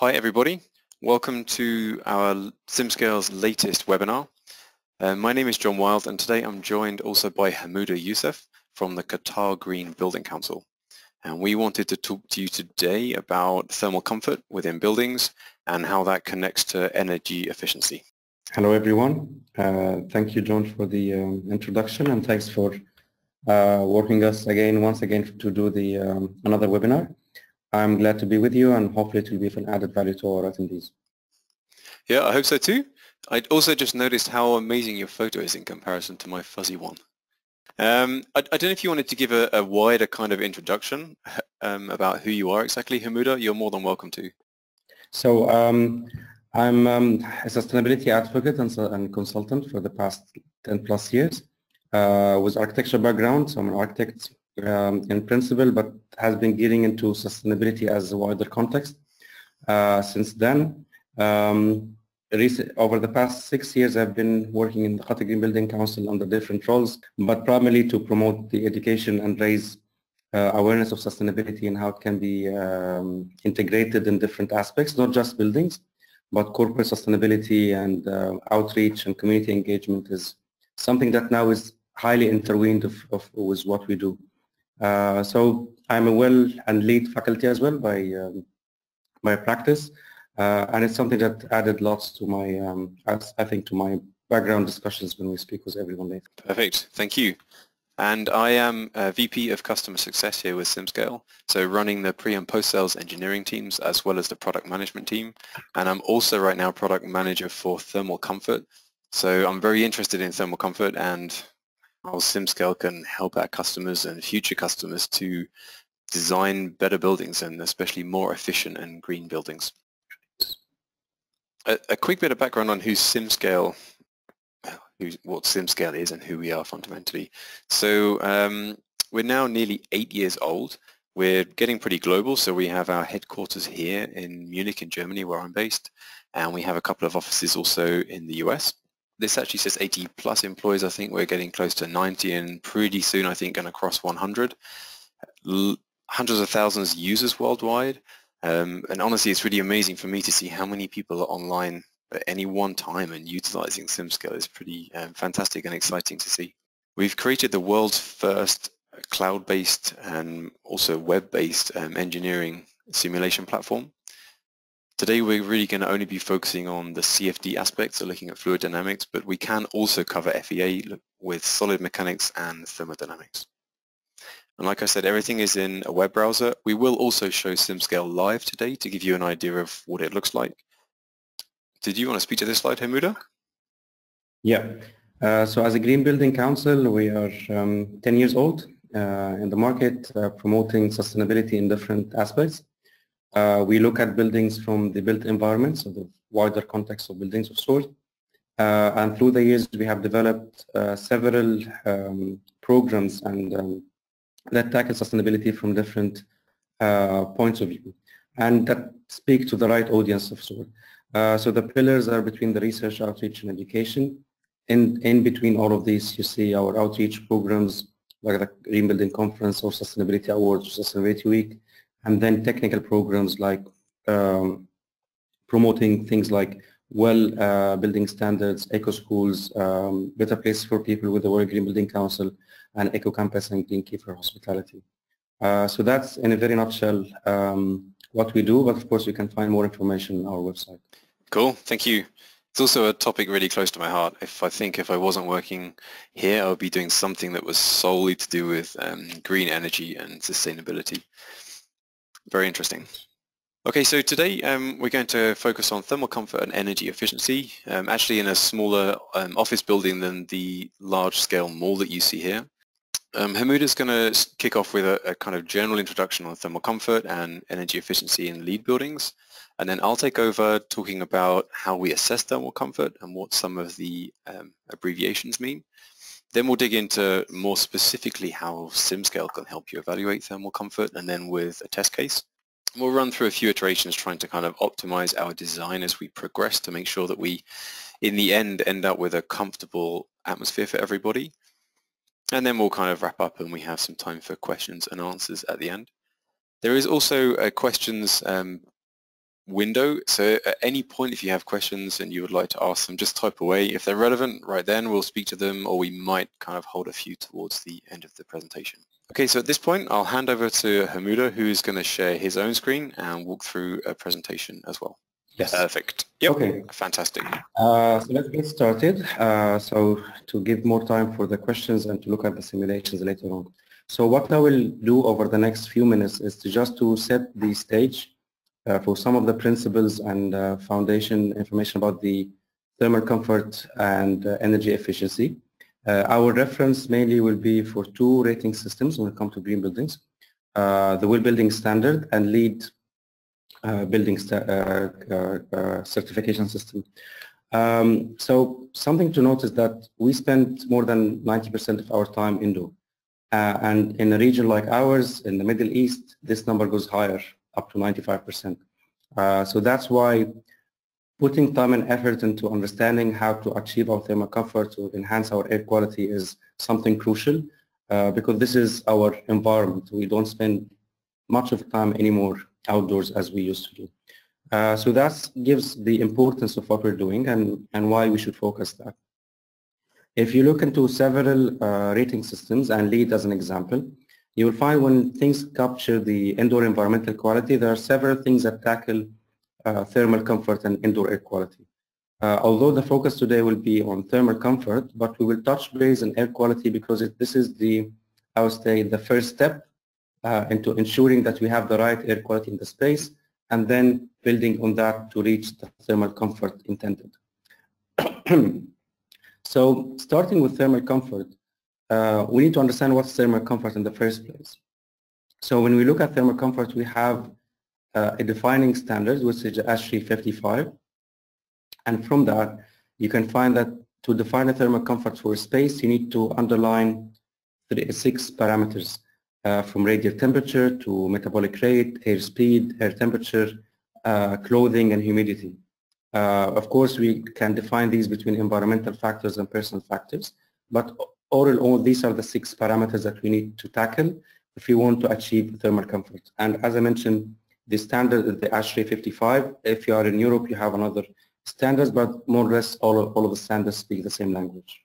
Hi everybody, welcome to our SimScale's latest webinar. Uh, my name is John Wild and today I'm joined also by Hamoda Youssef from the Qatar Green Building Council. And we wanted to talk to you today about thermal comfort within buildings and how that connects to energy efficiency. Hello everyone. Uh, thank you John for the um, introduction and thanks for uh, working us again once again to do the um, another webinar. I'm glad to be with you and hopefully it will be of an added value to our attendees. Yeah, I hope so too. I'd also just noticed how amazing your photo is in comparison to my fuzzy one. Um, I, I, don't know if you wanted to give a, a wider kind of introduction um, about who you are exactly, Hamoda. You're more than welcome to. So um, I'm um, a sustainability advocate and, and, consultant for the past 10 plus years uh, with architecture background. So I'm an architect um, in principle, but has been getting into sustainability as a wider context uh, since then. Um, recent, over the past six years, I've been working in the Qatar Green Building Council under different roles, but primarily to promote the education and raise uh, awareness of sustainability and how it can be um, integrated in different aspects, not just buildings, but corporate sustainability and uh, outreach and community engagement is something that now is highly intertwined of, of, with what we do. Uh, so I'm a well and LEED faculty as well by um, by practice, uh, and it's something that added lots to my um, I think to my background discussions when we speak with everyone later. Perfect, thank you. And I am VP of Customer Success here with SimScale, so running the pre and post-sales engineering teams as well as the product management team. And I'm also right now product manager for thermal comfort. So I'm very interested in thermal comfort and how SimScale can help our customers and future customers to design better buildings and especially more efficient and green buildings. A, a quick bit of background on who SimScale, who, what SimScale is and who we are fundamentally. So um, we're now nearly eight years old. We're getting pretty global, so we have our headquarters here in Munich in Germany where I'm based, and we have a couple of offices also in the US this actually says 80 plus employees. I think we're getting close to 90 and pretty soon I think going to cross 100. L hundreds of thousands of users worldwide. Um, and honestly, it's really amazing for me to see how many people are online at any one time and utilizing SimScale is pretty um, fantastic and exciting to see. We've created the world's first cloud-based and also web-based um, engineering simulation platform. Today we're really going to only be focusing on the CFD aspects, so looking at fluid dynamics, but we can also cover FEA with solid mechanics and thermodynamics. And like I said, everything is in a web browser. We will also show SimScale live today to give you an idea of what it looks like. Did you want to speak to this slide, Hamoda? Yeah. Uh, so as a Green Building Council, we are um, 10 years old uh, in the market, uh, promoting sustainability in different aspects. Uh, we look at buildings from the built environment, so the wider context of buildings of sorts. Uh, and through the years, we have developed uh, several um, programs and um, that tackle sustainability from different uh, points of view and that speak to the right audience of sort. Uh, so the pillars are between the research, outreach, and education. In, in between all of these, you see our outreach programs like the Green Building Conference or Sustainability Awards Sustainability Week, and then technical programs like um, promoting things like well uh, building standards, eco schools, um, better places for people with the World Green Building Council, and eco campus and green key for hospitality. Uh, so that's in a very nutshell um, what we do, but of course you can find more information on our website. Cool, thank you. It's also a topic really close to my heart. If I think if I wasn't working here, I would be doing something that was solely to do with um, green energy and sustainability. Very interesting. Okay, so today um, we're going to focus on thermal comfort and energy efficiency, um, actually in a smaller um, office building than the large-scale mall that you see here. Um, Hamuda is going to kick off with a, a, kind of general introduction on thermal comfort and energy efficiency in LEED buildings, and then I'll take over talking about how we assess thermal comfort and what some of the um, abbreviations mean. Then we'll dig into more specifically how SimScale can help you evaluate thermal comfort and then with a test case. We'll run through a few iterations trying to kind of optimize our design as we progress to make sure that we, in the end, end up with a comfortable atmosphere for everybody. And then we'll kind of wrap up and we have some time for questions and answers at the end. There is also a questions um, window. So at any point, if you have questions and you would like to ask them, just type away. If they're relevant, right then we'll speak to them or we might kind of hold a few towards the end of the presentation. Okay, so at this point, I'll hand over to Hamoda, who's going to share his own screen and walk through a presentation as well. Yes. Perfect. Yep. Okay. Fantastic. Uh, so let's get started. Uh, so to give more time for the questions and to look at the simulations later on. So what I will do over the next few minutes is to just to set the stage for some of the principles and uh, foundation information about the thermal comfort and uh, energy efficiency. Uh, our reference mainly will be for two rating systems when it comes to green buildings. the WELL Building Standard and LEED uh, building uh, uh, certification system. Um, so something to note is that we spend more than 90% of our time indoor. Uh, and in a region like ours, in the Middle East, this number goes higher, up to 95%. Uh, so that's why putting time and effort into understanding how to achieve our thermal comfort to enhance our air quality is something crucial uh, because this is our environment. We don't spend much of time anymore outdoors as we used to do. Uh, so that gives the importance of what we're doing and, and why we should focus that. If you look into several uh, rating systems and LEED as an example, you will find when things capture the indoor environmental quality, there are several things that tackle uh, thermal comfort and indoor air quality. Uh, although the focus today will be on thermal comfort, but we will touch base on air quality because it, this is the, I would say, the first step uh, into ensuring that we have the right air quality in the space and then building on that to reach the thermal comfort intended. so starting with thermal comfort, uh, we need to understand what's thermal comfort in the first place. So when we look at thermal comfort, we have uh, a defining standard, which is ASHRAE 55. And from that, you can find that to define a thermal comfort for a space, you need to underline three, six parameters uh, from radial temperature to metabolic rate, air speed, air temperature, uh, clothing, and humidity. Uh, of course, we can define these between environmental factors and personal factors, but all in all, these are the six parameters that we need to tackle if we want to achieve thermal comfort. And as I mentioned, the standard is the ASHRAE 55. If you are in Europe, you have another standards, but more or less all of, all of the standards speak the same language.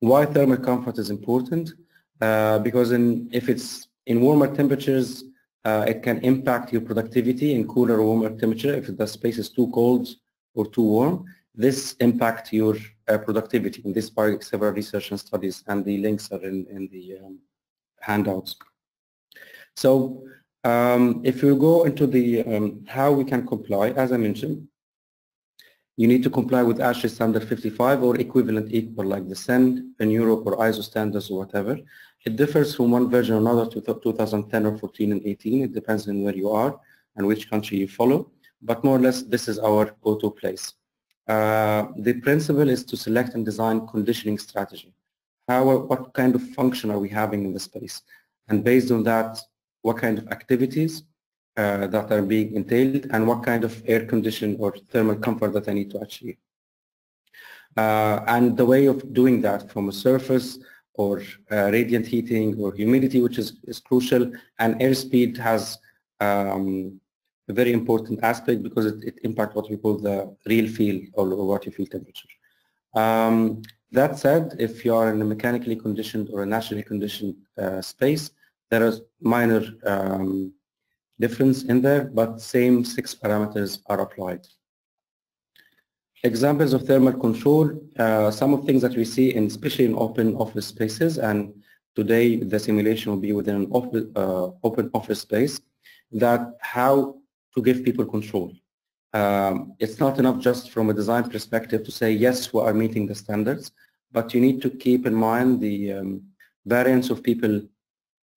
Why thermal comfort is important? Uh, because in, if it's in warmer temperatures, uh, it can impact your productivity in cooler or warmer temperature. If the space is too cold or too warm, this impact your uh, productivity. And this by several research and studies, and the links are in, in the um, handouts. So um, if you go into the um, how we can comply, as I mentioned, you need to comply with ASHRAE standard 55 or equivalent equal like the CEN in Europe or ISO standards or whatever. It differs from one version or another to 2010 or 14 and 18. It depends on where you are and which country you follow. But more or less, this is our go-to place. Uh, the principle is to select and design conditioning strategy. How, what kind of function are we having in the space? And based on that, what kind of activities uh, that are being entailed and what kind of air condition or thermal comfort that I need to achieve. Uh, and the way of doing that from a surface or uh, radiant heating or humidity, which is, is crucial, and airspeed has um, a very important aspect because it, it impacts what we call the real feel or, you feel temperature. Um, that said, if you are in a mechanically conditioned or a naturally conditioned uh, space, there is minor um, difference in there, but same six parameters are applied. Examples of thermal control, uh, some of things that we see in especially in open office spaces and today the simulation will be within an open, uh, open office space that how to give people control. Um, it's not enough just from a design perspective to say yes we are meeting the standards but you need to keep in mind the um, variance of people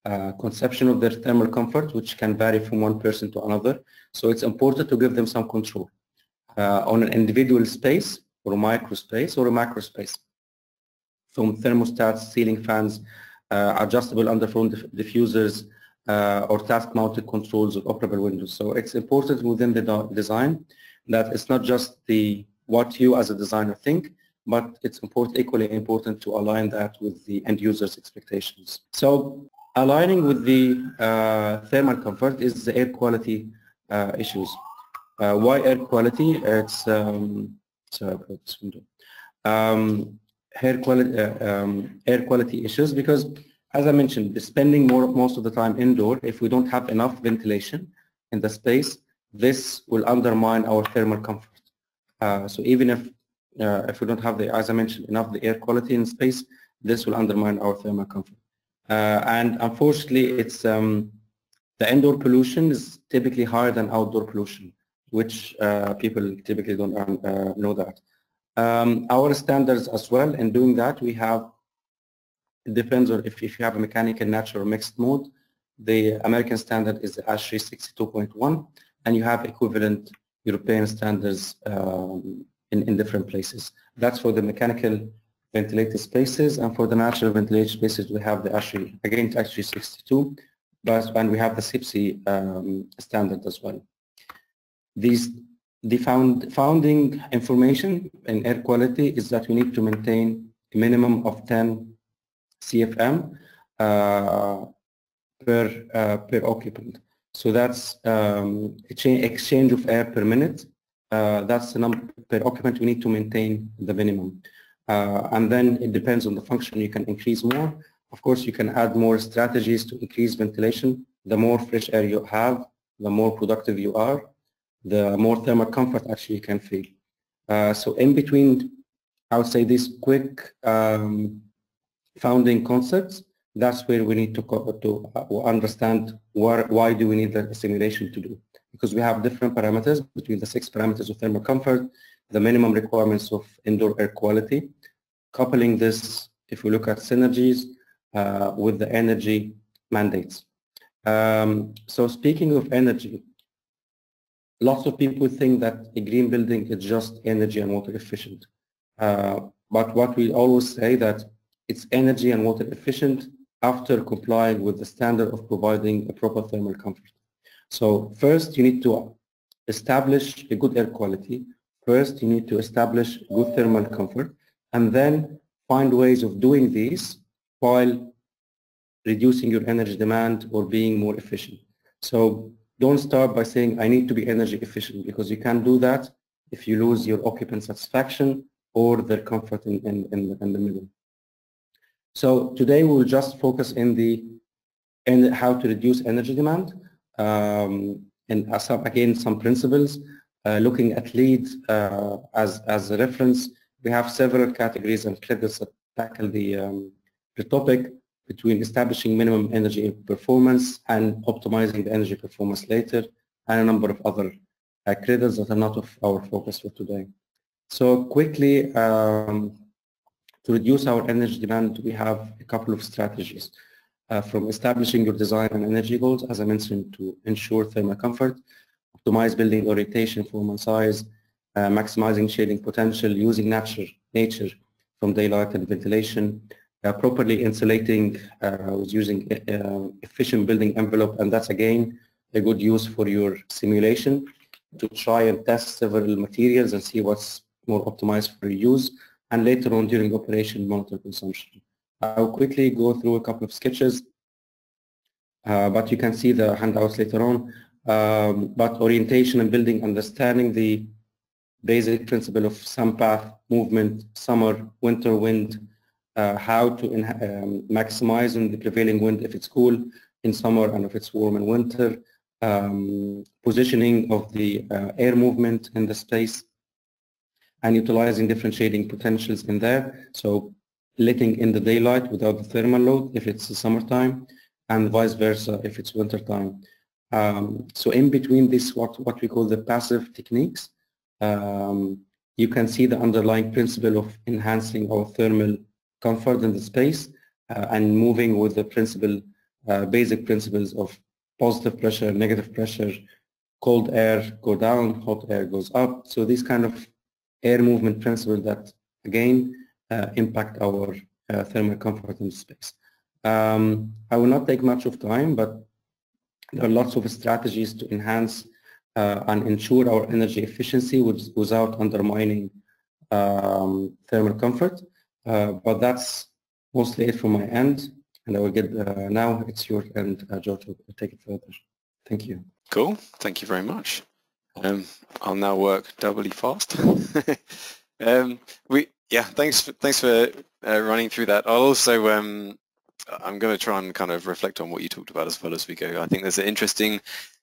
uh, conception of their thermal comfort, which can vary from one person to another. So it's important to give them some control uh, on an individual space or a micro space or a macro space. From thermostats, ceiling fans, uh, adjustable underflow diff diffusers, uh, or task-mounted controls or operable windows. So it's important within the design that it's not just the what you as a designer think, but it's important, equally important to align that with the end user's expectations. So Aligning with the uh, thermal comfort is the air quality uh, issues. Uh, why air quality? It's um, sorry this window. Um, air quality uh, um, air quality issues because, as I mentioned, spending more most of the time indoor. If we don't have enough ventilation in the space, this will undermine our thermal comfort. Uh, so even if uh, if we don't have the, as I mentioned, enough the air quality in space, this will undermine our thermal comfort. Uh, and unfortunately, it's um, the indoor pollution is typically higher than outdoor pollution which uh, people typically don't uh, know that. Um, our standards as well, in doing that, we have, it depends on if, if you have a mechanical, natural, mixed mode, the American standard is the ASHRAE 62.1, and you have equivalent European standards um, in, in different places. That's for the mechanical ventilated spaces, and for the natural ventilated spaces, we have the ASHRAE, again, ASHRAE 62, but, and we have the CIBSE um, standard as well. These, the found, founding information in air quality is that we need to maintain a minimum of 10 CFM uh, per, uh, per occupant. So that's um, exchange of air per minute. Uh, that's the number per occupant we need to maintain the minimum. And then it depends on the function. You can increase more. Of course, you can add more strategies to increase ventilation. The more fresh air you have, the more productive you are the more thermal comfort actually you can feel. Uh, so in between, I would say these quick um, founding concepts, that's where we need to, to uh, understand where, why do we need the simulation to do. Because we have different parameters between the six parameters of thermal comfort, the minimum requirements of indoor air quality, coupling this, if we look at synergies, uh, with the energy mandates. Um, so speaking of energy, lots of people think that a green building is just energy and water efficient. Uh, but what we always say that it's energy and water efficient after complying with the standard of providing a proper thermal comfort. So first you need to establish a good air quality. First you need to establish good thermal comfort and then find ways of doing these while reducing your energy demand or being more efficient. So don't start by saying, I need to be energy efficient, because you can't do that if you lose your occupant satisfaction or their comfort in, in, in, in the middle. So today we will just focus in the in how to reduce energy demand um, and again some principles uh, looking at LEED uh, as as a reference. We have several categories and credits that tackle the um, the topic between establishing minimum energy performance and optimizing the energy performance later, and a number of other uh, credits that are not of our focus for today. So quickly, um, to reduce our energy demand, we have a couple of strategies. Uh, from establishing your design and energy goals, as I mentioned, to ensure thermal comfort, optimize building orientation, form and size, uh, maximizing shading potential, using nature, nature from daylight and ventilation, uh, properly insulating uh, using uh, efficient building envelope and that's again a good use for your simulation to try and test several materials and see what's more optimized for use and later on during operation monitor consumption. I'll quickly go through a couple of sketches uh, but you can see the handouts later on. Um, but orientation and building understanding the basic principle of sun path, movement, summer, winter wind, uh, how to um, maximize in the prevailing wind if it's cool in summer and if it's warm in winter, um, positioning of the uh, air movement in the space, and utilizing different shading potentials in there. So letting in the daylight without the thermal load if it's summertime, and vice versa if it's wintertime. Um, so in between this, what, what we call the passive techniques, um, you can see the underlying principle of enhancing our thermal comfort in the space uh, and moving with the principle, uh, basic principles of positive pressure, negative pressure, cold air go down, hot air goes up. So these kind of air movement principles that again uh, impact our uh, thermal comfort in space. Um, I will not take much of time, but there are lots of strategies to enhance uh, and ensure our energy efficiency without undermining um, thermal comfort. Uh, but that's mostly it from my end. And I will get, uh, now it's your end, uh, Joe, to take it further. Thank you. Cool. Thank you very much. Um, I'll now work doubly fast. um, we, yeah, thanks, for, thanks for uh, running through that. I'll also, um, I'm going to try and kind of reflect on what you talked about as well as we go. I think there's an interesting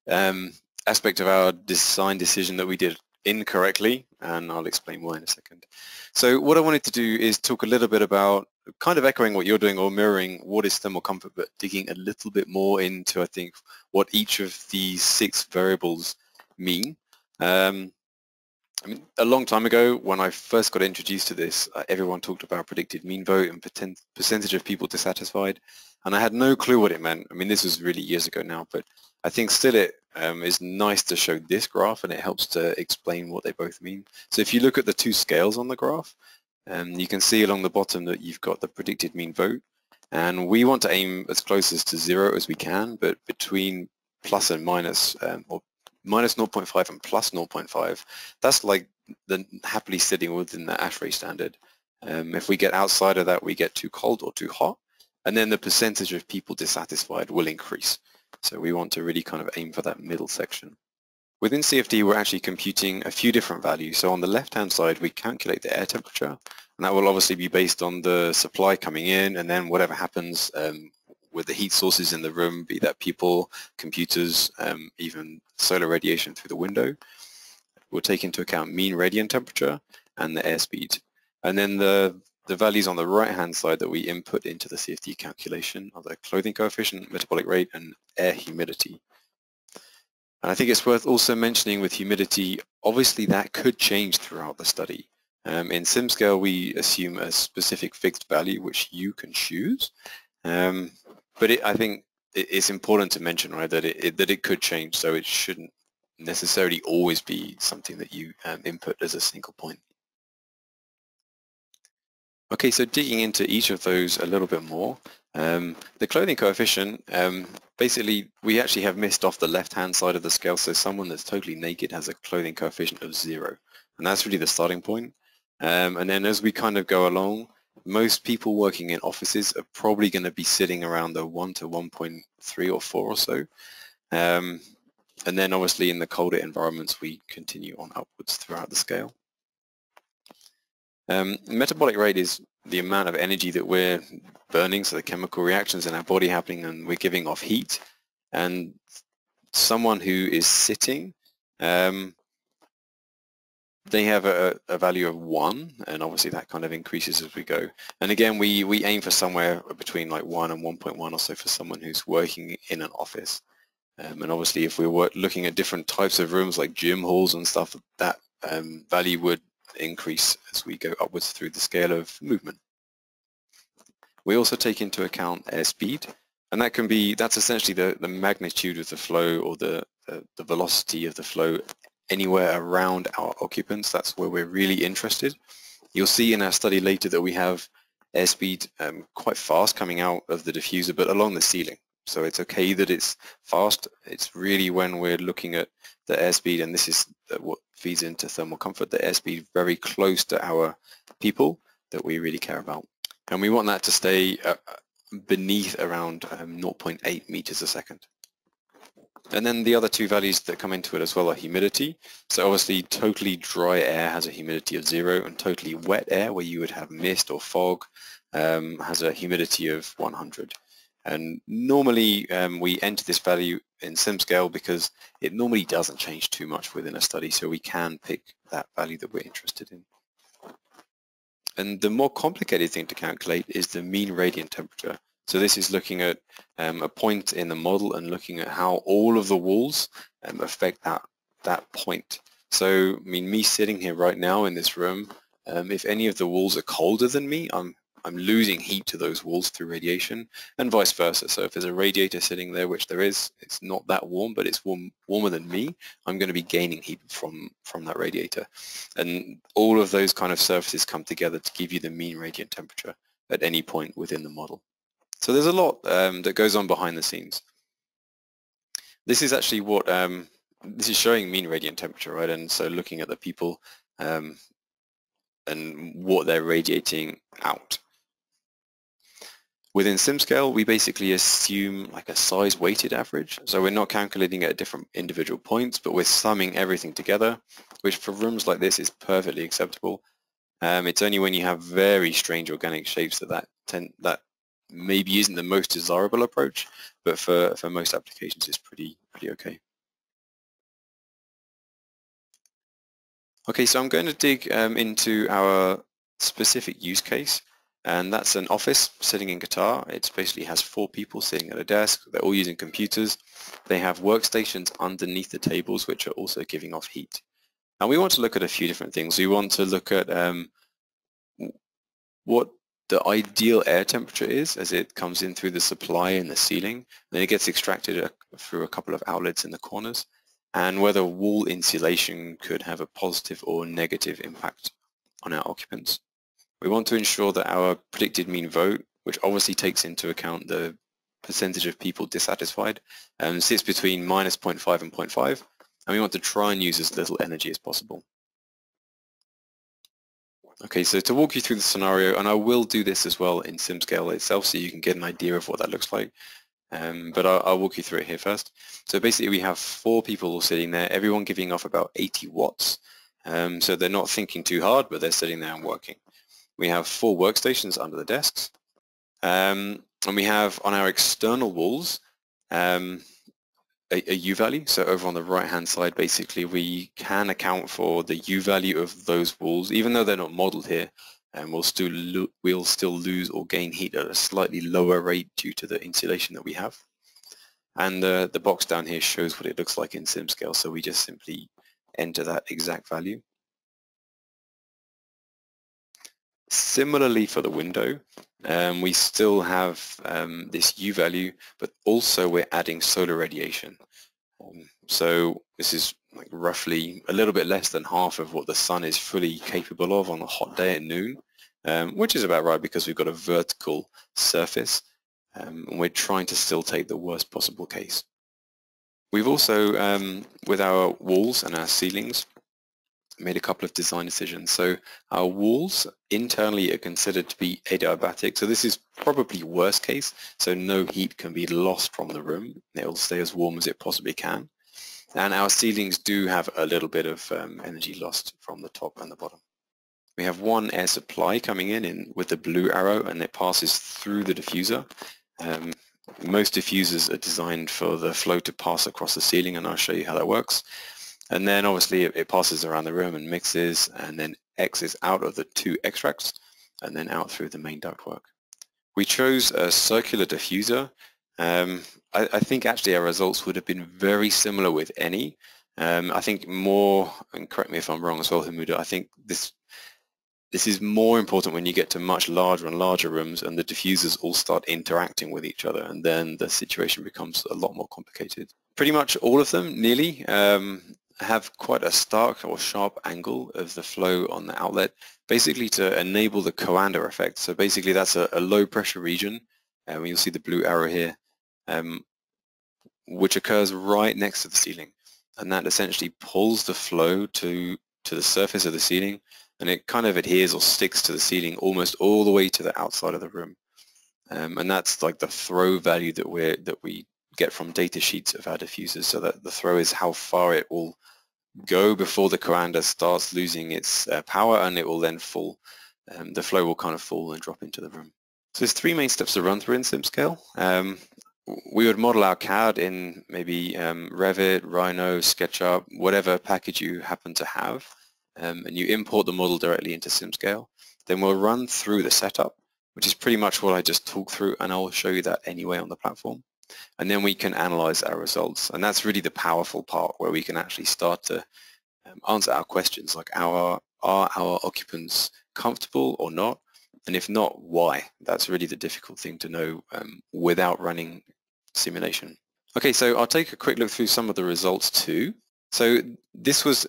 um, aspect of our design decision that we did incorrectly, and I'll explain why in a second. So what I wanted to do is talk a little bit about kind of echoing what you're doing or mirroring what is thermal comfort, but digging a little bit more into, I think, what each of these six variables mean. Um, I mean, a long time ago, when I first got introduced to this, uh, everyone talked about predicted mean vote and percentage of people dissatisfied, and I had no clue what it meant. I mean, this was really years ago now, but I think still it um, is nice to show this graph, and it helps to explain what they both mean. So if you look at the two scales on the graph, um, you can see along the bottom that you've got the predicted mean vote, and we want to aim as close as to zero as we can, but between plus and minus, um, or minus 0.5 and plus 0.5, that's like the happily sitting within the ASHRAE standard. Um, if we get outside of that, we get too cold or too hot, and then the percentage of people dissatisfied will increase. So we want to really kind of aim for that middle section. Within CFD, we're actually computing a few different values. So on the left-hand side, we calculate the air temperature, and that will obviously be based on the supply coming in, and then whatever happens um, with the heat sources in the room, be that people, computers, um, even solar radiation through the window. We'll take into account mean radiant temperature and the airspeed. And then the, the values on the right-hand side that we input into the CFD calculation are the clothing coefficient, metabolic rate, and air humidity. And I think it's worth also mentioning with humidity, obviously that could change throughout the study. Um, in SimScale, we assume a specific fixed value which you can choose. Um, but it, I think it's important to mention, right, that it, it, that it could change, so it shouldn't necessarily always be something that you um, input as a single point. Okay, so digging into each of those a little bit more, um, the clothing coefficient, um, basically we actually have missed off the left-hand side of the scale, so someone that's totally naked has a clothing coefficient of zero, and that's really the starting point. Um, and then as we kind of go along, most people working in offices are probably going to be sitting around the 1 to 1.3 or 4 or so. Um, and then obviously in the colder environments, we continue on upwards throughout the scale. Um, metabolic rate is the amount of energy that we're burning, so the chemical reactions in our body happening and we're giving off heat. And someone who is sitting um, they have a, a, value of one and obviously that kind of increases as we go. And again we we aim for somewhere between like one and 1.1 or so for someone who's working in an office. Um, and obviously if we were looking at different types of rooms like gym halls and stuff that um, value would increase as we go upwards through the scale of movement. We also take into account airspeed and that can be that's essentially the the magnitude of the flow or the the, the velocity of the flow anywhere around our occupants. That's where we're really interested. You'll see in our study later that we have airspeed um, quite fast coming out of the diffuser, but along the ceiling. So it's okay that it's fast. It's really when we're looking at the airspeed, and this is what feeds into thermal comfort, the airspeed very close to our people that we really care about. And we want that to stay uh, beneath around um, 0.8 meters a second. And then the other two values that come into it as well are humidity. So obviously totally dry air has a humidity of zero and totally wet air where you would have mist or fog um, has a humidity of 100. And normally um, we enter this value in SimScale because it normally doesn't change too much within a study, so we can pick that value that we're interested in. And the more complicated thing to calculate is the mean radiant temperature. So this is looking at um, a point in the model and looking at how all of the walls um, affect that, that point. So, I mean, me sitting here right now in this room, um, if any of the walls are colder than me, I'm, I'm losing heat to those walls through radiation and vice versa. So if there's a radiator sitting there, which there is, it's not that warm, but it's warm, warmer than me, I'm going to be gaining heat from, from that radiator. And all of those kind of surfaces come together to give you the mean radiant temperature at any point within the model. So there's a lot um, that goes on behind the scenes. This is actually what, um, this is showing mean radiant temperature, right? And so looking at the people um, and what they're radiating out. Within SimScale, we basically assume like a size weighted average. So we're not calculating at different individual points, but we're summing everything together, which for rooms like this is perfectly acceptable. Um, it's only when you have very strange organic shapes that that, tend, that maybe isn't the most desirable approach, but for, for most applications it's pretty, pretty okay. Okay, so I'm going to dig um, into our specific use case and that's an office sitting in Qatar. It basically has four people sitting at a desk. They're all using computers. They have workstations underneath the tables which are also giving off heat. And we want to look at a few different things. We want to look at um, what the ideal air temperature is as it comes in through the supply in the ceiling. Then it gets extracted a, through a couple of outlets in the corners and whether wall insulation could have a positive or negative impact on our occupants. We want to ensure that our predicted mean vote, which obviously takes into account the percentage of people dissatisfied, um, sits between minus 0.5 and 0.5, and we want to try and use as little energy as possible. Okay, so to walk you through the scenario, and I will do this as well in SimScale itself so you can get an idea of what that looks like, um, but I'll, I'll, walk you through it here first. So basically we have four people all sitting there, everyone giving off about 80 watts. Um, so they're not thinking too hard, but they're sitting there and working. We have four workstations under the desks. Um, and we have on our external walls um, a, a U value. So over on the right hand side, basically we can account for the U value of those walls, even though they're not modeled here, and we'll still we'll still lose or gain heat at a slightly lower rate due to the insulation that we have. And the, the box down here shows what it looks like in SimScale, so we just simply enter that exact value. Similarly for the window, um, we still have um, this U value, but also we're adding solar radiation. Um, so this is like roughly a little bit less than half of what the sun is fully capable of on a hot day at noon, um, which is about right because we've got a vertical surface um, and we're trying to still take the worst possible case. We've also, um, with our walls and our ceilings, made a couple of design decisions. So our walls internally are considered to be adiabatic. So this is probably worst case. So no heat can be lost from the room. It will stay as warm as it possibly can. And our ceilings do have a little bit of um, energy lost from the top and the bottom. We have one air supply coming in, in with the blue arrow and it passes through the diffuser. Um, most diffusers are designed for the flow to pass across the ceiling and I'll show you how that works. And then obviously it, it passes around the room and mixes and then exits out of the two extracts and then out through the main ductwork. We chose a circular diffuser. Um, I, I, think actually our results would have been very similar with any. Um, I think more, and correct me if I'm wrong as well, Hamoda, I think this this is more important when you get to much larger and larger rooms and the diffusers all start interacting with each other and then the situation becomes a lot more complicated. Pretty much all of them, nearly, um, have quite a stark or sharp angle of the flow on the outlet, basically to enable the Coanda effect. So basically that's a, a low pressure region, and uh, you'll see the blue arrow here, um, which occurs right next to the ceiling. And that essentially pulls the flow to, to the surface of the ceiling, and it kind of adheres or sticks to the ceiling almost all the way to the outside of the room. Um, and that's like the throw value that we that we get from data sheets of our diffusers so that the throw is how far it will go before the Coanda starts losing its uh, power and it will then fall. Um, the flow will kind of fall and drop into the room. So there's three main steps to run through in SimScale. Um, we would model our CAD in maybe um, Revit, Rhino, SketchUp, whatever package you happen to have, um, and you import the model directly into SimScale. Then we'll run through the setup, which is pretty much what I just talked through, and I'll show you that anyway on the platform and then we can analyze our results. And that's really the powerful part where we can actually start to um, answer our questions like our, are our occupants comfortable or not? And if not, why? That's really the difficult thing to know um, without running simulation. Okay, so I'll take a quick look through some of the results too. So this was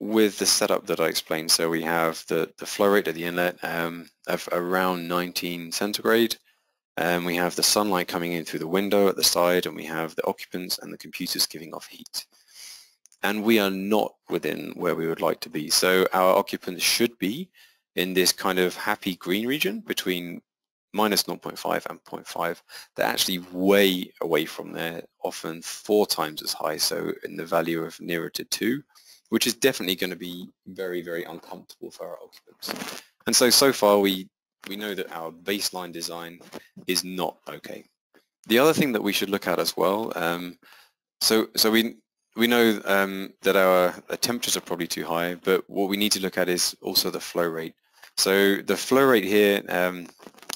with the setup that I explained. So we have the, the flow rate at the inlet um, of around 19 centigrade. And we have the sunlight coming in through the window at the side and we have the occupants and the computers giving off heat. And we are not within where we would like to be. So our occupants should be in this kind of happy green region between minus 0.5 and 0.5, they're actually way away from there, often four times as high, so in the value of nearer to 2, which is definitely going to be very, very uncomfortable for our occupants. And so, so far we, we know that our baseline design is not okay. The other thing that we should look at as well, um, so, so we, we know um, that our temperatures are probably too high, but what we need to look at is also the flow rate. So the flow rate here um,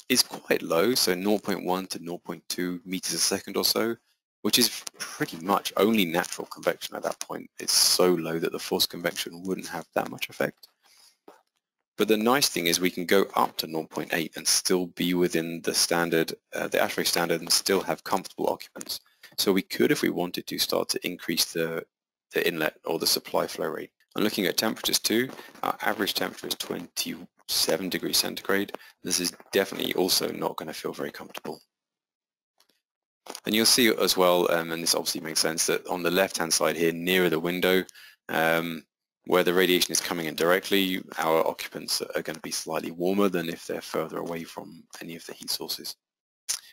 is quite low, so 0.1 to 0.2 meters a second or so, which is pretty much only natural convection at that point. It's so low that the forced convection wouldn't have that much effect. But the nice thing is we can go up to 0.8 and still be within the standard, uh, the ASHRAE standard and still have comfortable occupants. So we could, if we wanted to, start to increase the, the inlet or the supply flow rate. And looking at temperatures too, our average temperature is 27 degrees centigrade. This is definitely also not going to feel very comfortable. And you'll see as well, um, and this obviously makes sense, that on the left-hand side here, nearer the window, um, where the radiation is coming in directly, our occupants are going to be slightly warmer than if they're further away from any of the heat sources.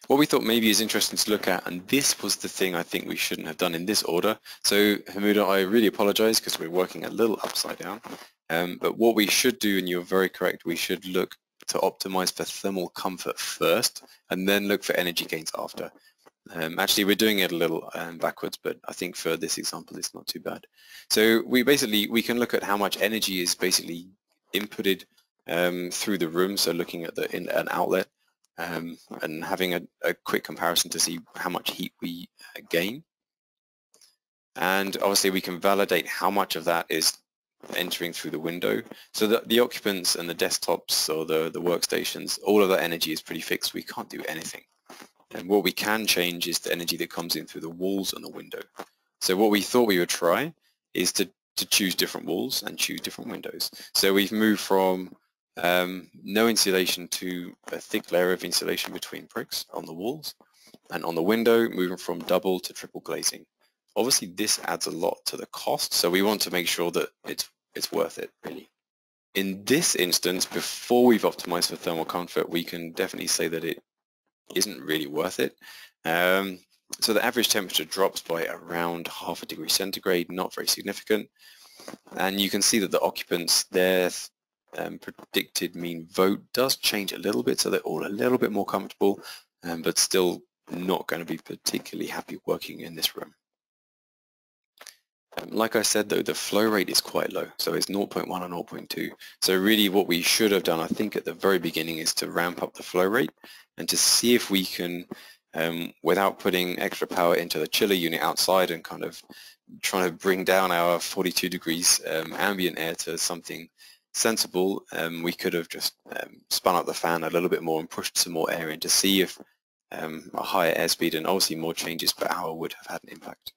What we thought maybe is interesting to look at, and this was the thing I think we shouldn't have done in this order. So Hamoda, I really apologize because we're working a little upside down. Um, but what we should do, and you're very correct, we should look to optimize for thermal comfort first, and then look for energy gains after. Um, actually, we're doing it a little um, backwards, but I think for this example, it's not too bad. So we basically, we can look at how much energy is basically inputted um, through the room, so looking at the in an outlet um, and having a, a, quick comparison to see how much heat we uh, gain. And obviously we can validate how much of that is entering through the window. So the, the occupants and the desktops or the, the workstations, all of that energy is pretty fixed. We can't do anything. And what we can change is the energy that comes in through the walls and the window. So what we thought we would try is to, to choose different walls and choose different windows. So we've moved from um, no insulation to a thick layer of insulation between bricks on the walls. And on the window, moving from double to triple glazing. Obviously, this adds a lot to the cost, so we want to make sure that it's, it's worth it, really. In this instance, before we've optimized for thermal comfort, we can definitely say that it isn't really worth it. Um, so the average temperature drops by around half a degree centigrade, not very significant. And you can see that the occupants, their um, predicted mean vote does change a little bit, so they're all a little bit more comfortable, um, but still not going to be particularly happy working in this room. Um, like I said though, the flow rate is quite low, so it's 0.1 or 0.2. So really what we should have done, I think at the very beginning, is to ramp up the flow rate and to see if we can, um, without putting extra power into the chiller unit outside and kind of trying to bring down our 42 degrees um, ambient air to something sensible, um, we could have just um, spun up the fan a little bit more and pushed some more air in to see if um, a higher airspeed and obviously more changes per hour would have had an impact.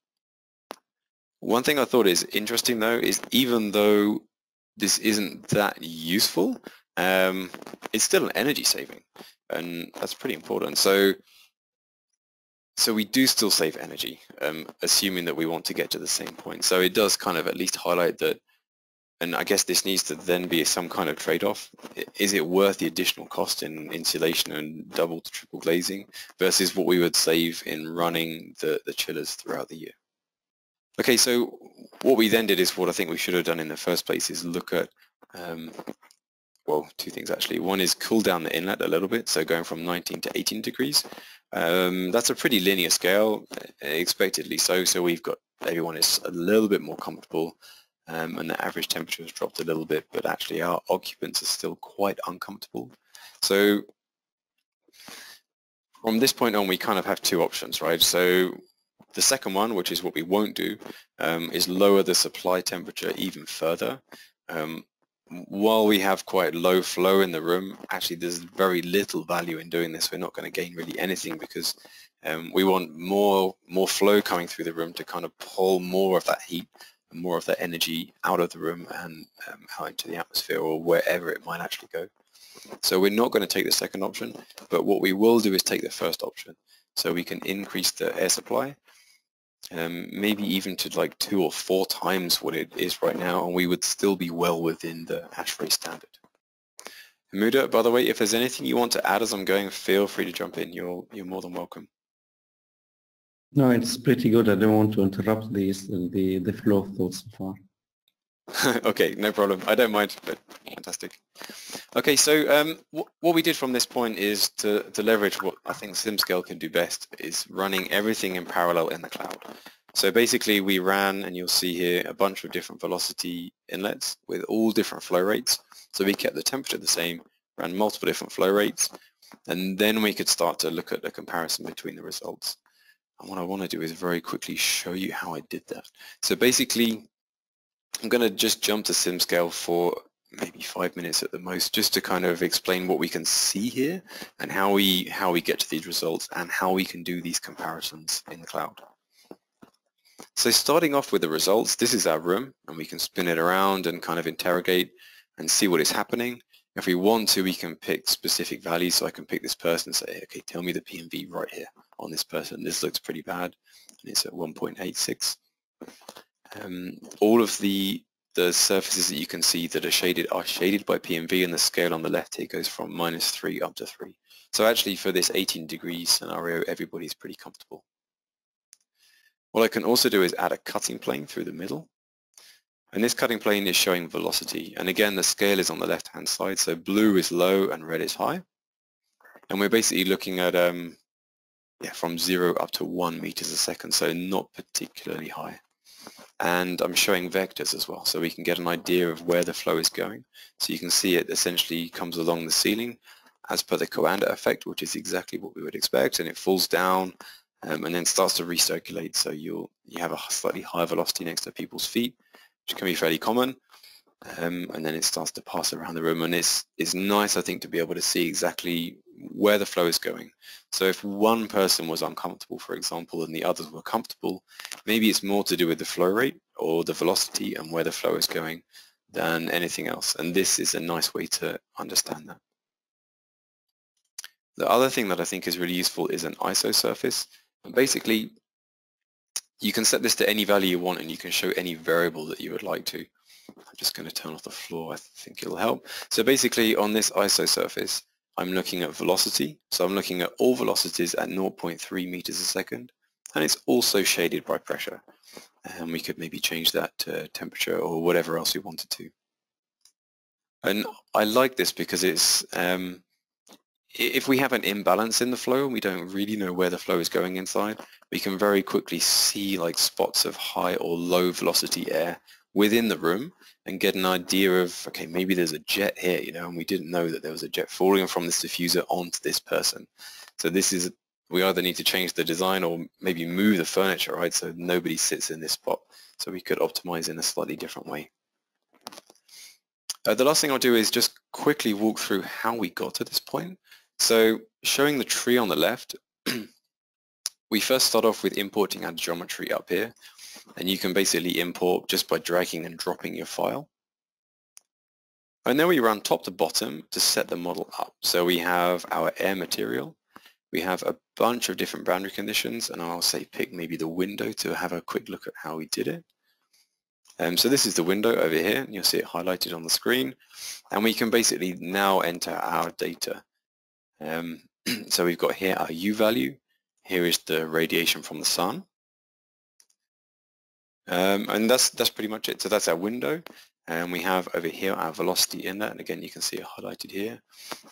One thing I thought is interesting though is even though this isn't that useful, um, it's still an energy saving and that's pretty important. So so we do still save energy, um, assuming that we want to get to the same point. So it does kind of at least highlight that and I guess this needs to then be some kind of trade-off. Is it worth the additional cost in insulation and double to triple glazing versus what we would save in running the, the chillers throughout the year? Okay, so what we then did is what I think we should have done in the first place is look at, um, well, two things actually. One is cool down the inlet a little bit, so going from 19 to 18 degrees. Um, that's a pretty linear scale, expectedly so, so we've got everyone is a little bit more comfortable um, and the average temperature has dropped a little bit, but actually our occupants are still quite uncomfortable. So from this point on, we kind of have two options, right? So the second one, which is what we won't do, um, is lower the supply temperature even further. Um, while we have quite low flow in the room, actually there's very little value in doing this. We're not going to gain really anything because um, we want more more flow coming through the room to kind of pull more of that heat and more of that energy out of the room and um, out into the atmosphere or wherever it might actually go. So we're not going to take the second option, but what we will do is take the first option. So we can increase the air supply, um, maybe even to like two or four times what it is right now, and we would still be well within the ASHRAE standard. Hamoda, by the way, if there's anything you want to add as I'm going, feel free to jump in. You're, you're more than welcome. No, it's pretty good. I don't want to interrupt the, the, the flow of thoughts so far. okay, no problem. I don't mind, but fantastic. Okay, so um, wh what we did from this point is to, to leverage what I think SimScale can do best is running everything in parallel in the cloud. So basically we ran, and you'll see here, a bunch of different velocity inlets with all different flow rates. So we kept the temperature the same, ran multiple different flow rates, and then we could start to look at a comparison between the results. And what I want to do is very quickly show you how I did that. So basically, I'm going to just jump to SimScale for maybe five minutes at the most just to kind of explain what we can see here and how we how we get to these results and how we can do these comparisons in the cloud. So starting off with the results, this is our room and we can spin it around and kind of interrogate and see what is happening. If we want to, we can pick specific values. So I can pick this person and say, okay, tell me the PMV right here on this person. This looks pretty bad. And it's at 1.86. Um, all of the the surfaces that you can see that are shaded are shaded by PMV and the scale on the left here goes from minus 3 up to 3. So actually for this 18 degrees scenario, everybody's pretty comfortable. What I can also do is add a cutting plane through the middle. And this cutting plane is showing velocity. And again, the scale is on the left-hand side. So blue is low and red is high. And we're basically looking at um, yeah, from 0 up to 1 meters a second, so not particularly high and I'm showing vectors as well so we can get an idea of where the flow is going. So you can see it essentially comes along the ceiling as per the Coanda effect which is exactly what we would expect and it falls down um, and then starts to recirculate so you'll you have a slightly higher velocity next to people's feet which can be fairly common um, and then it starts to pass around the room and it's, it's nice I think to be able to see exactly where the flow is going. So if one person was uncomfortable, for example, and the others were comfortable, maybe it's more to do with the flow rate or the velocity and where the flow is going than anything else. And this is a nice way to understand that. The other thing that I think is really useful is an ISO surface. And basically, you can set this to any value you want and you can show any variable that you would like to. I'm just going to turn off the floor. I think it'll help. So basically on this ISO surface, I'm looking at velocity. So I'm looking at all velocities at 0.3 meters a second. And it's also shaded by pressure. And we could maybe change that to temperature or whatever else we wanted to. And I like this because it's, um, if we have an imbalance in the flow and we don't really know where the flow is going inside, we can very quickly see like spots of high or low velocity air within the room and get an idea of, okay, maybe there's a jet here, you know, and we didn't know that there was a jet falling from this diffuser onto this person. So this is, we either need to change the design or maybe move the furniture, right, so nobody sits in this spot. So we could optimize in a slightly different way. Uh, the last thing I'll do is just quickly walk through how we got to this point. So showing the tree on the left, we first start off with importing our geometry up here and you can basically import just by dragging and dropping your file. And then we run top to bottom to set the model up. So we have our air material, we have a bunch of different boundary conditions, and I'll say pick maybe the window to have a quick look at how we did it. Um, so this is the window over here, and you'll see it highlighted on the screen. And we can basically now enter our data. Um, so we've got here our U value. Here is the radiation from the sun. Um, and that's that's pretty much it. So that's our window. And we have over here our velocity inlet. And again, you can see it highlighted here.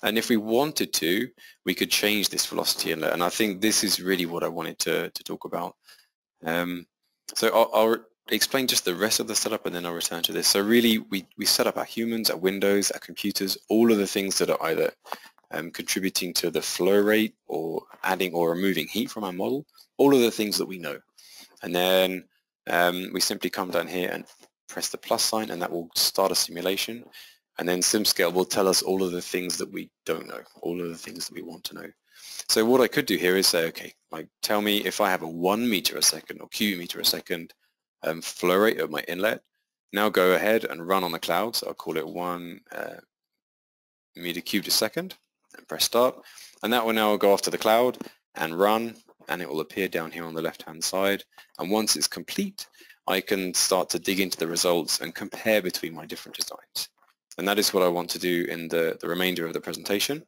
And if we wanted to, we could change this velocity inlet. And I think this is really what I wanted to, to talk about. Um, so I'll, I'll, explain just the rest of the setup and then I'll return to this. So really, we, we set up our humans, our windows, our computers, all of the things that are either um, contributing to the flow rate or adding or removing heat from our model, all of the things that we know. And then um, we simply come down here and press the plus sign and that will start a simulation. And then SimScale will tell us all of the things that we don't know, all of the things that we want to know. So what I could do here is say, okay, like tell me if I have a one meter a second or cubic meter a second um, flow rate of my inlet. Now go ahead and run on the cloud. So I'll call it one uh, meter cubed a second and press start. And that will now go off to the cloud and run and it will appear down here on the left hand side and once it's complete I can start to dig into the results and compare between my different designs. And that is what I want to do in the, the remainder of the presentation.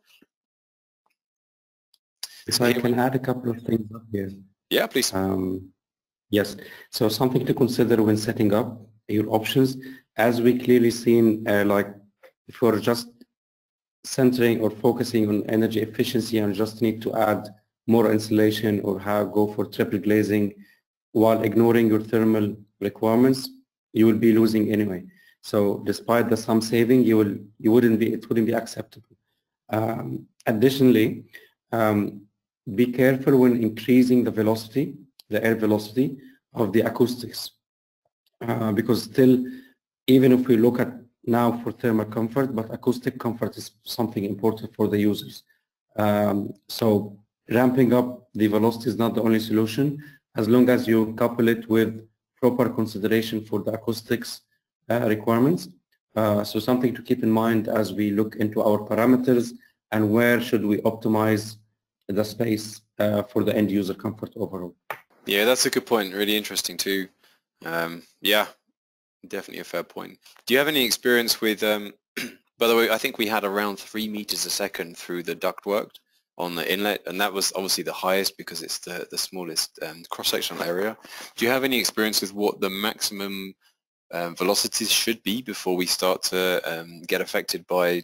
So I can add a couple of things up here. Yeah, please. Um, yes, so something to consider when setting up your options. As we clearly seen, uh, like if we're just centering or focusing on energy efficiency and just need to add more insulation or have go for triple glazing while ignoring your thermal requirements, you will be losing anyway. So despite the some saving, you will you wouldn't be it wouldn't be acceptable. Um, additionally, um, be careful when increasing the velocity, the air velocity of the acoustics, uh, because still, even if we look at now for thermal comfort, but acoustic comfort is something important for the users. Um, so ramping up the velocity is not the only solution, as long as you couple it with proper consideration for the acoustics uh, requirements. Uh, so something to keep in mind as we look into our parameters and where should we optimize the space uh, for the end user comfort overall. Yeah, that's a good point. Really interesting too. Um, yeah, definitely a fair point. Do you have any experience with, um, by the way, I think we had around three meters a second through the ductwork on the inlet, and that was obviously the highest because it's the, the smallest um, cross-sectional area. Do you have any experience with what the maximum um, velocities should be before we start to um, get affected by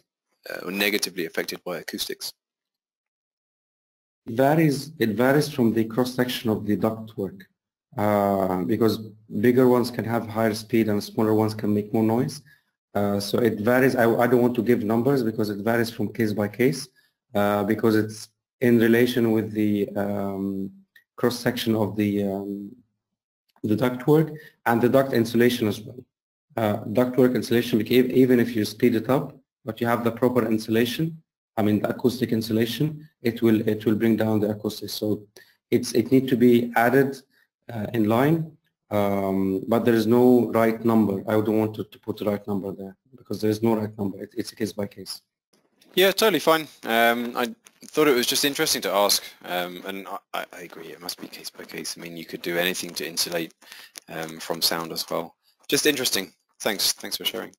uh, or negatively affected by acoustics? It varies, it varies from the cross-section of the ductwork uh, because bigger ones can have higher speed and smaller ones can make more noise. Uh, so it varies. I, I, don't want to give numbers because it varies from case by case uh, because it's in relation with the um, cross-section of the um, the ductwork and the duct insulation as well. Uh, ductwork insulation, even if you speed it up, but you have the proper insulation, I mean the acoustic insulation, it will it will bring down the acoustics. So it's it need to be added uh, in line, um, but there is no right number. I don't want to, to put the right number there because there is no right number. It, it's case by case. Yeah, totally fine. Um, I thought it was just interesting to ask, um, and I, I, agree. It must be case by case. I mean, you could do anything to insulate um, from sound as well. Just interesting. Thanks. Thanks for sharing.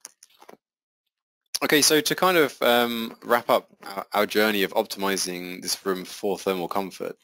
Okay, so to kind of um, wrap up our, our, journey of optimizing this room for thermal comfort,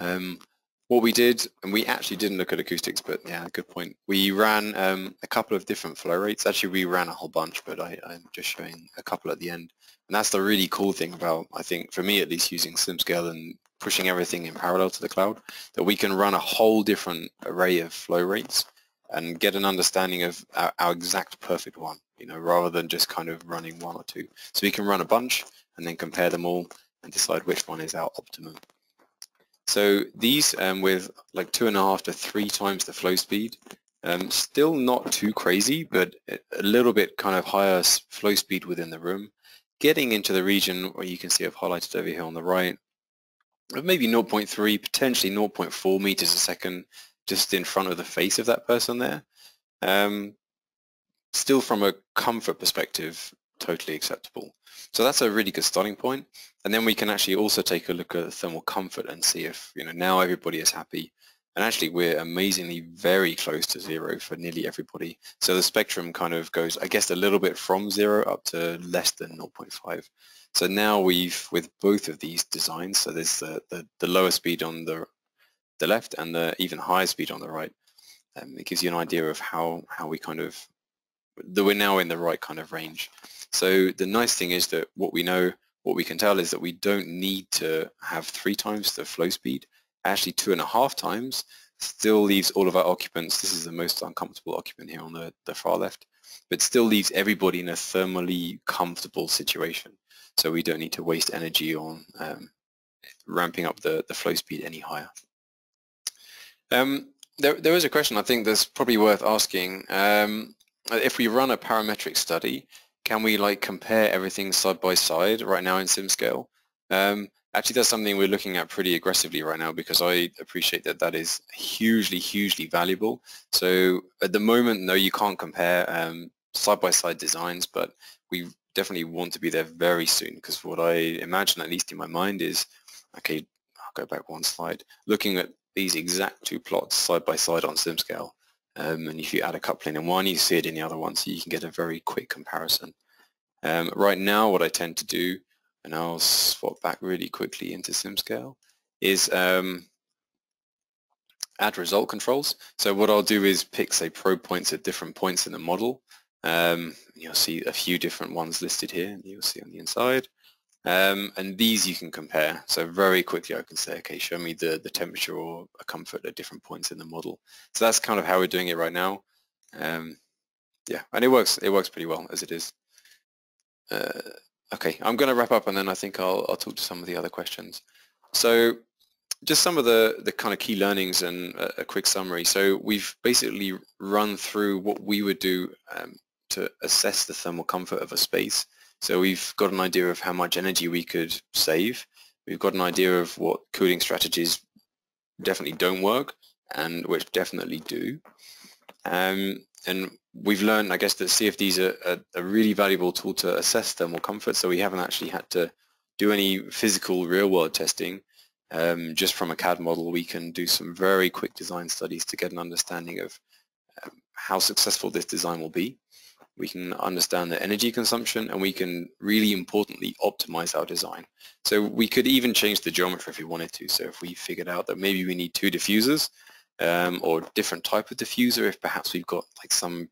um, what we did, and we actually didn't look at acoustics, but yeah, good point. We ran um, a couple of different flow rates. Actually, we ran a whole bunch, but I, am just showing a couple at the end. And that's the really cool thing about, I think, for me at least, using SimScale and pushing everything in parallel to the cloud, that we can run a whole different array of flow rates and get an understanding of our, our exact perfect one, you know, rather than just kind of running one or two. So we can run a bunch and then compare them all and decide which one is our optimum. So these um, with like two and a half to three times the flow speed, um, still not too crazy, but a little bit kind of higher flow speed within the room. Getting into the region where you can see I've highlighted over here on the right, of maybe 0.3, potentially 0.4 meters a second just in front of the face of that person there. Um, still from a comfort perspective, totally acceptable. So that's a really good starting point. And then we can actually also take a look at thermal comfort and see if, you know, now everybody is happy. And actually we're amazingly very close to zero for nearly everybody. So the spectrum kind of goes, I guess, a little bit from zero up to less than 0.5. So now we've, with both of these designs, so there's the, the, the lower speed on the, the left and the even higher speed on the right, um, it gives you an idea of how, how we kind of, that we're now in the right kind of range. So the nice thing is that what we know, what we can tell is that we don't need to have three times the flow speed. Actually two and a half times still leaves all of our occupants, this is the most uncomfortable occupant here on the, the far left, but still leaves everybody in a thermally comfortable situation. So we don't need to waste energy on um, ramping up the, the flow speed any higher. Um, there, there is a question I think that's probably worth asking. Um, if we run a parametric study, can we like compare everything side by side right now in SimScale? Um, actually, that's something we're looking at pretty aggressively right now because I appreciate that that is hugely, hugely valuable. So at the moment, no, you can't compare um, side-by-side designs, but we definitely want to be there very soon because what I imagine, at least in my mind, is, okay, I'll go back one slide, looking at these exact two plots side by side on SimScale um, and if you add a coupling in one, you see it in the other one, so you can get a very quick comparison. Um, right now, what I tend to do, and I'll swap back really quickly into SimScale, is um, add result controls. So what I'll do is pick, say, probe points at different points in the model. Um, you'll see a few different ones listed here. You'll see on the inside. Um, and these you can compare. So very quickly I can say, okay, show me the, the temperature or a comfort at different points in the model. So that's kind of how we're doing it right now. Um, yeah, and it works. It works pretty well as it is. Uh, okay, I'm going to wrap up and then I think I'll, I'll talk to some of the other questions. So just some of the, the kind of key learnings and a, a quick summary. So we've basically run through what we would do um, to assess the thermal comfort of a space. So we've got an idea of how much energy we could save. We've got an idea of what cooling strategies definitely don't work and which definitely do. Um, and we've learned, I guess, that CFDs are a, really valuable tool to assess thermal comfort. So we haven't actually had to do any physical real-world testing. Um, just from a CAD model, we can do some very quick design studies to get an understanding of um, how successful this design will be we can understand the energy consumption, and we can really importantly optimize our design. So we could even change the geometry if we wanted to. So if we figured out that maybe we need two diffusers um, or different type of diffuser, if perhaps we've got like some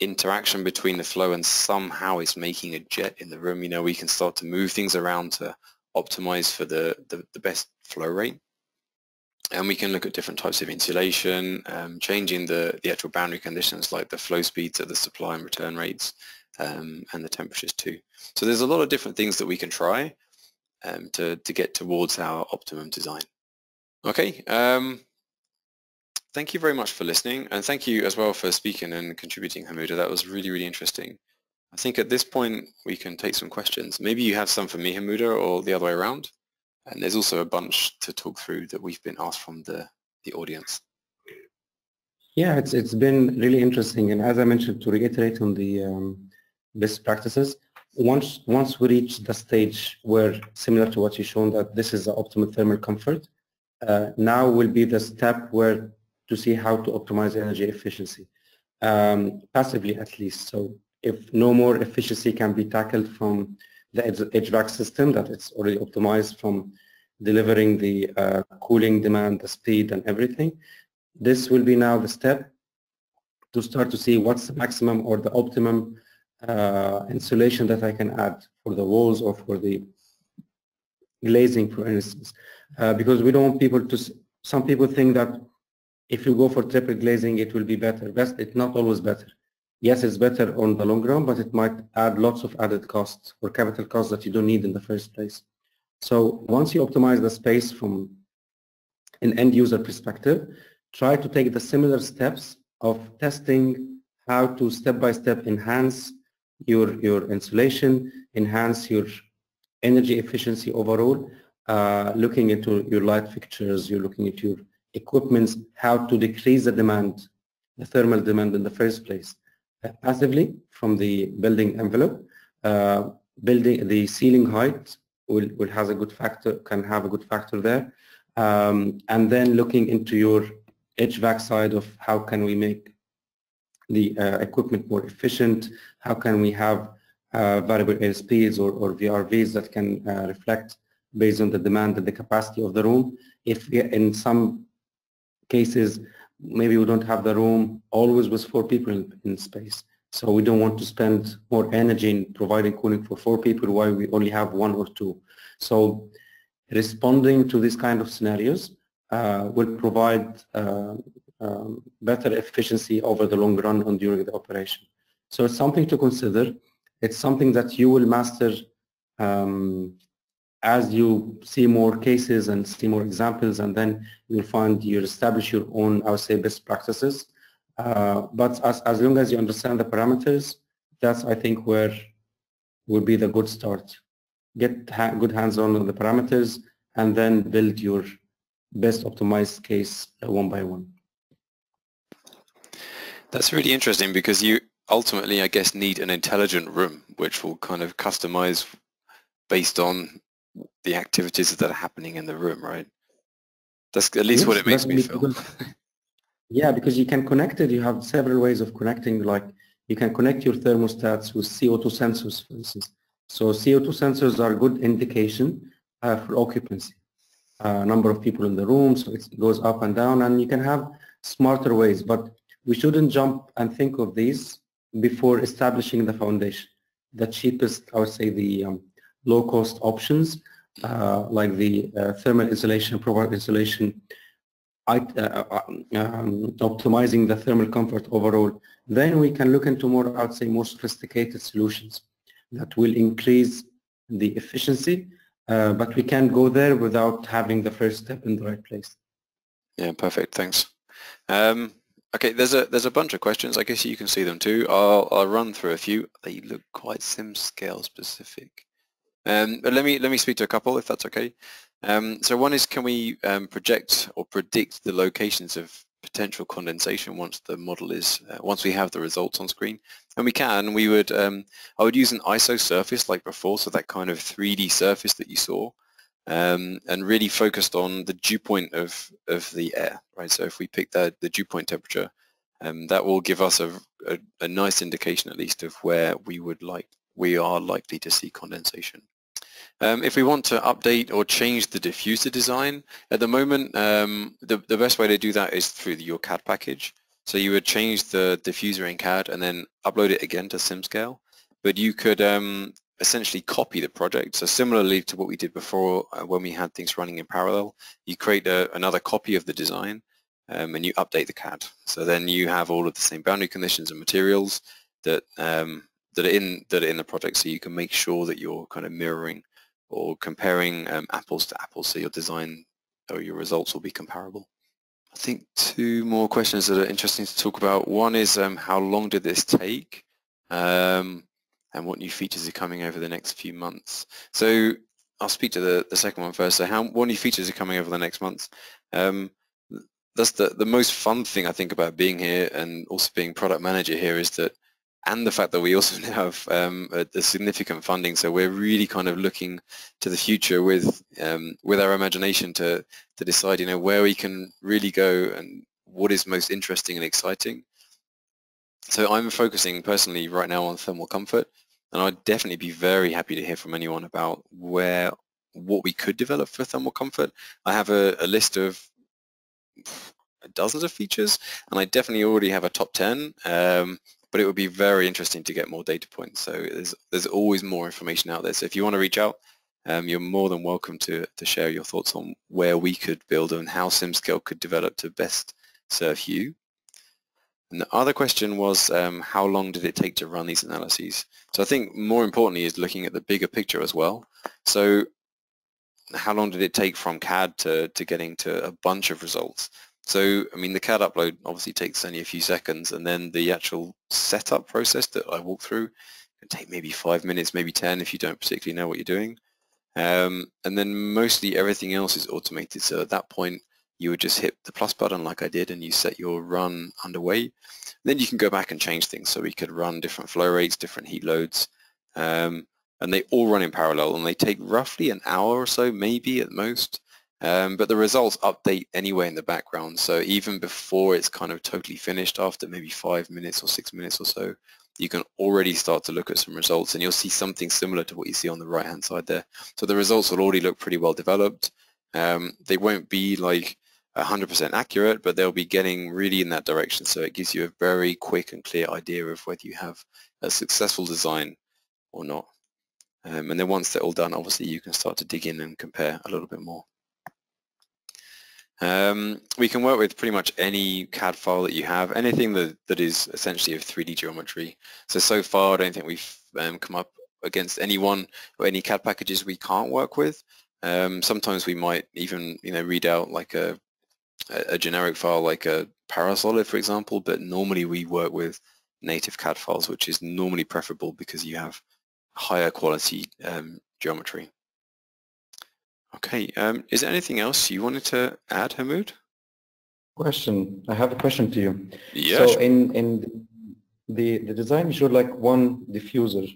interaction between the flow and somehow it's making a jet in the room, you know, we can start to move things around to optimize for the, the, the best flow rate and we can look at different types of insulation, um, changing the, the actual boundary conditions like the flow speeds of the supply and return rates um, and the temperatures too. So there's a lot of different things that we can try um, to, to get towards our optimum design. Okay, um, thank you very much for listening and thank you as well for speaking and contributing Hamoda. That was really, really interesting. I think at this point we can take some questions. Maybe you have some for me, Hamoda, or the other way around. And there's also a bunch to talk through that we've been asked from the, the audience. Yeah, it's it's been really interesting. And as I mentioned, to reiterate on the um, best practices, once once we reach the stage where similar to what you've shown that this is the optimal thermal comfort, uh, now will be the step where to see how to optimize energy efficiency, um, passively at least. So if no more efficiency can be tackled from the HVAC system that it's already optimized from delivering the uh, cooling demand, the speed and everything. This will be now the step to start to see what's the maximum or the optimum uh, insulation that I can add for the walls or for the glazing, for instance. Uh, because we don't want people to, some people think that if you go for triple glazing, it will be better. Best, it's not always better yes, it's better on the long run, but it might add lots of added costs or capital costs that you don't need in the first place. So once you optimize the space from an end user perspective, try to take the similar steps of testing how to step by step enhance your, your insulation, enhance your energy efficiency overall, uh, looking into your light fixtures, you're looking at your equipments, how to decrease the demand, the thermal demand in the first place passively from the building envelope. Uh, building the ceiling height will, will has a good factor, can have a good factor there. Um, and then looking into your HVAC side of how can we make the uh, equipment more efficient, how can we have uh, variable speeds or, or VRVs that can uh, reflect based on the demand and the capacity of the room. If in some cases maybe we don't have the room always with four people in, in space. So we don't want to spend more energy in providing cooling for four people while we only have one or two. So responding to these kind of scenarios uh, will provide uh, um, better efficiency over the long run and during the operation. So it's something to consider. It's something that you will master um, as you see more cases and see more examples and then you'll find you establish your own, I would say, best practices. Uh, but as, as long as you understand the parameters, that's, I think, where will be the good start. Get ha good hands-on on the parameters and then build your best optimized case uh, one by one. That's really interesting because you ultimately, I guess, need an intelligent room which will kind of customize based on the activities that are happening in the room, right? That's at least yes, what it makes me feel. Yeah, because you can connect it. You have several ways of connecting. Like you can connect your thermostats with CO2 sensors, for instance. So CO2 sensors are a good indication uh, for occupancy. Uh, number of people in the room, so it goes up and down, and you can have smarter ways, but we shouldn't jump and think of these before establishing the foundation. The cheapest, I would say, the um, low-cost options, uh, like the uh, thermal insulation, proper insulation, uh, uh, um, optimizing the thermal comfort overall. Then we can look into more, I would say, more sophisticated solutions that will increase the efficiency, uh, but we can't go there without having the first step in the right place. Yeah, perfect. Thanks. Um, okay, there's a there's a bunch of questions. I guess you can see them too. I'll I'll run through a few. They look quite SimScale specific. Um, but let me let me speak to a couple if that's okay. Um, so one is, can we um, project or predict the locations of potential condensation once the model is uh, once we have the results on screen? And we can. We would um, I would use an ISO surface like before, so that kind of 3D surface that you saw um, and really focused on the dew point of, of the air, right? So if we pick the, the dew point temperature, um, that will give us a, a, a, nice indication at least of where we would like, we are likely to see condensation. Um, if we want to update or change the diffuser design, at the moment, um, the, the best way to do that is through your CAD package. So you would change the diffuser in CAD and then upload it again to SimScale. But you could um, essentially copy the project. So similarly to what we did before uh, when we had things running in parallel, you create a, another copy of the design um, and you update the CAD. So then you have all of the same boundary conditions and materials that um, that are in that are in the project. So you can make sure that you're kind of mirroring or comparing um, apples to apples. So your design or your results will be comparable. I think two more questions that are interesting to talk about. One is um, how long did this take? Um, and what new features are coming over the next few months. So I'll speak to the, the second one first. So how, what new features are coming over the next months? Um, that's the, the most fun thing I think about being here and also being product manager here is that and the fact that we also now have um, a, a, significant funding. So we're really kind of looking to the future with um, with our imagination to to decide, you know, where we can really go and what is most interesting and exciting. So I'm focusing personally right now on thermal comfort, and I'd definitely be very happy to hear from anyone about where what we could develop for thermal comfort. I have a, a list of dozens of features, and I definitely already have a top 10, um, but it would be very interesting to get more data points. So there's, there's always more information out there. So if you want to reach out, um, you're more than welcome to, to share your thoughts on where we could build and how SimScale could develop to best serve you. And the other question was um, how long did it take to run these analyses? So I think more importantly is looking at the bigger picture as well. So how long did it take from CAD to, to getting to a bunch of results? So, I mean, the CAD upload obviously takes only a few seconds, and then the actual setup process that I walk through can take maybe five minutes, maybe 10 if you don't particularly know what you're doing. Um, and then mostly everything else is automated. So at that point, you would just hit the plus button like I did and you set your run underway. Then you can go back and change things. So we could run different flow rates, different heat loads, um, and they all run in parallel and they take roughly an hour or so, maybe at most. Um, but the results update anyway in the background. So even before it's kind of totally finished, after maybe five minutes or six minutes or so, you can already start to look at some results and you'll see something similar to what you see on the right hand side there. So the results will already look pretty well developed. Um, they won't be like 100% accurate, but they'll be getting really in that direction. So it gives you a very quick and clear idea of whether you have a successful design or not. Um, and then once they're all done, obviously you can start to dig in and compare a little bit more. Um, we can work with pretty much any CAD file that you have, anything that, that is essentially of 3D geometry. So, so far I don't think we've um, come up against anyone or any CAD packages we can't work with. Um, sometimes we might even, you know, read out like a a, generic file like a Parasolid, for example, but normally we work with native CAD files, which is normally preferable because you have higher quality um, geometry. Okay, um, is there anything else you wanted to add, Hamoud? Question. I have a question to you. Yeah. So sure. in in the the design showed like one diffuser.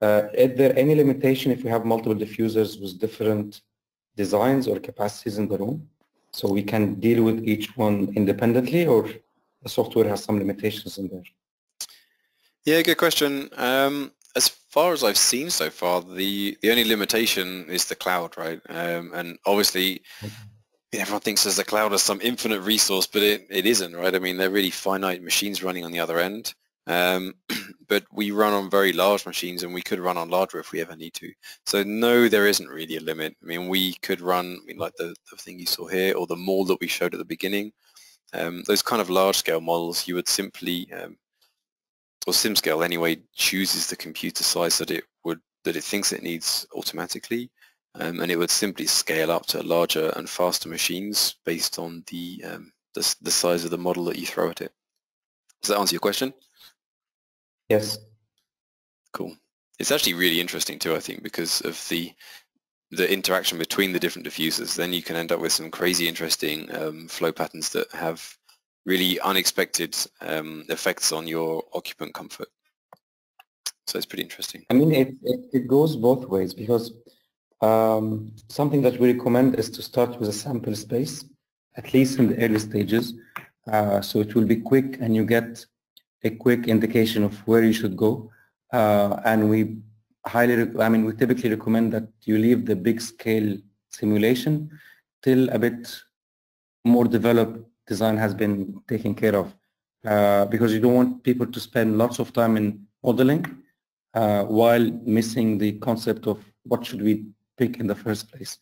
Uh, is there any limitation if we have multiple diffusers with different designs or capacities in the room? So we can deal with each one independently or the software has some limitations in there? Yeah, good question. Um, far as I've seen so far, the the only limitation is the cloud, right? Um, and obviously, everyone thinks there's the cloud as some infinite resource, but it, it isn't, right? I mean, they're really finite machines running on the other end. Um, but we run on very large machines and we could run on larger if we ever need to. So no, there isn't really a limit. I mean, we could run I mean, like the, the thing you saw here or the mall that we showed at the beginning. Um, those kind of large scale models, you would simply, um, or SimScale anyway, chooses the computer size that it would, that it thinks it needs automatically. Um, and it would simply scale up to larger and faster machines based on the, um, the, the size of the model that you throw at it. Does that answer your question? Yes. Cool. It's actually really interesting too, I think, because of the the interaction between the different diffusers. Then you can end up with some crazy interesting um, flow patterns that have really unexpected um, effects on your occupant comfort. So it's pretty interesting. I mean, it, it, it goes both ways because um, something that we recommend is to start with a sample space, at least in the early stages. Uh, so it will be quick and you get a quick indication of where you should go. Uh, and we highly, I mean, we typically recommend that you leave the big scale simulation till a bit more developed design has been taken care of. Uh, because you don't want people to spend lots of time in modeling uh, while missing the concept of what should we pick in the first place.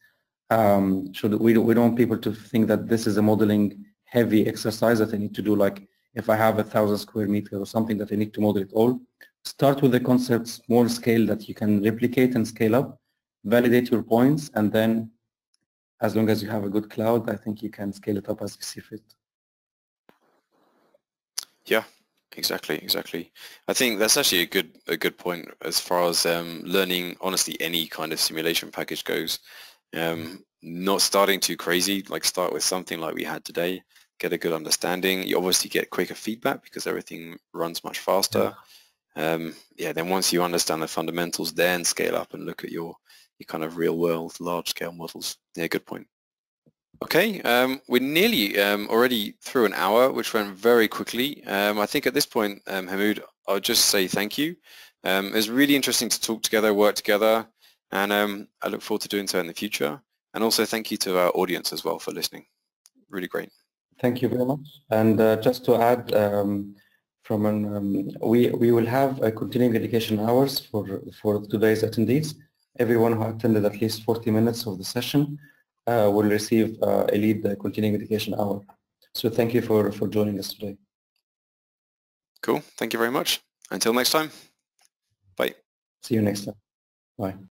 Um, should we, we don't want people to think that this is a modeling heavy exercise that they need to do like if I have a thousand square meter or something that I need to model it all, start with the concept small scale that you can replicate and scale up, validate your points, and then as long as you have a good cloud, I think you can scale it up as you see fit. Yeah, exactly, exactly. I think that's actually a good a good point as far as um, learning honestly any kind of simulation package goes. Um, not starting too crazy, like start with something like we had today, get a good understanding. You obviously get quicker feedback because everything runs much faster. Yeah. Um, yeah, then once you understand the fundamentals, then scale up and look at your, your kind of real world large scale models. Yeah, good point. Okay, um, we're nearly um, already through an hour, which went very quickly. Um, I think at this point, um, Hamoud, I'll just say thank you. Um, it was really interesting to talk together, work together, and um, I look forward to doing so in the future. And also thank you to our audience as well for listening. Really great. Thank you very much. And uh, just to add, um, from an, we we will have a continuing education hours for for today's attendees. Everyone who attended at least 40 minutes of the session uh, will receive uh, a LEED uh, continuing education hour. So thank you for for joining us today. Cool. Thank you very much. Until next time. Bye. See you next time. Bye.